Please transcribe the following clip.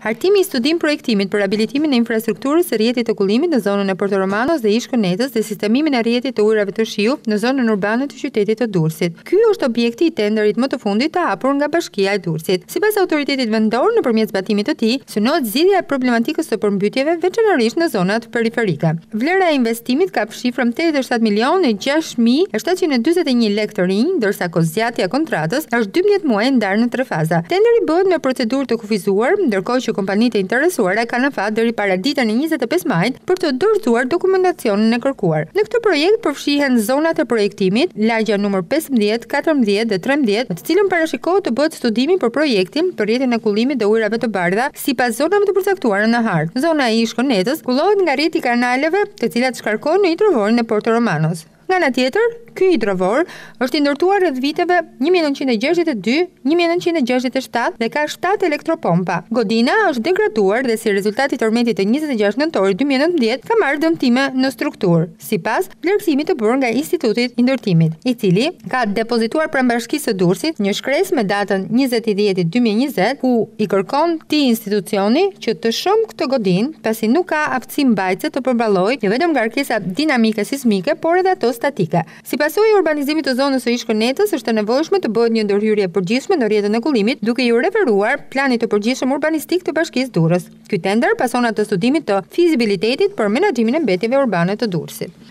Hartimi i studim-projektimit për rehabilitimin e infrastrukturës së rrjetit të kullimit në zonën e Porto Romanos dhe ish-Kënetës dhe sistemimin e rrjetit të ujërave të shiut në zonën urbane të qytetit të Durrësit. Ky është objekti i tenderit më të fundit të hapur nga Bashkia e Durrësit. Sipas autoritetit vendor, nëpërmjet zbatimit të tij, synohet zgjidhja e problematikës së përmbytjeve, veçanërisht në zonat periferike. Vlera e investimit kap shifrën tetëdhjetë e shtatë milionë e gjashtë mijë e shtatëqind e njëzet e një lekë të rinj, ndërsa kohëzgjatja e kontratës është dymbëdhjetë muaj e ndarë në tre faza. Tenderi bëhet me procedurë të kufizuar, ndërkohë që kompanitë e interesuara kanë afat deri paraditen e njëzet e pesë majit për të dorëzuar dokumentacionin e kërkuar. Në këtë projekt përfshihen zonat e projektimit, lagja numër pesëmbëdhjetë, katërmbëdhjetë dhe trembëdhjetë, në të cilën parashikohet të bëhet studimi për projektin për rrjetin e kullimit dhe ujërave të bardha, Sipas zonave të përcaktuara në hartë, zona e ish-Kënetës kullohet nga rrjeti i kanaleve, të cilat shkarkojnë në hidrovorin e Porto Romanos. Nga ana tjetër, ky hidrovor është i ndërtuar rreth viteve një mijë e nëntëqind e gjashtëdhjetë e dy, një mijë e nëntëqind e gjashtëdhjetë e shtatë dhe ka shtatë elektropompa. Godina është degraduar dhe si rezultat i tërmetit të njëzet e gjashtë nëntorit dy mijë e nëntëmbëdhjetë ka marrë dëmtime në strukturë. sipas vlerësimit të bërë nga Instituti i Ndërtimit, i cili ka depozituar pranë Bashkisë së Durrësit një shkresë me datën njëzet i dhjeti dy mijë e njëzet, ku i kërkon këtij institucioni që të shembë këtë godinë, pasi nuk ka aftësi mbajtëse të përballojë jo vetëm ngarkesa dinamike sizmike, por edhe ato statike. Si pasojë e urbanizimit të zonës së ish-Kënetës, është e nevojshme të bëhet një ndërhyrje e përgjithshme në rrjetin e kullimit, duke iu referuar Planit të Përgjithshëm Urbanistik të Bashkisë Durrës. Ky tender pason atë të studimit të fizibilitetit për menaxhimin e mbetjeve urbane të Durrësit.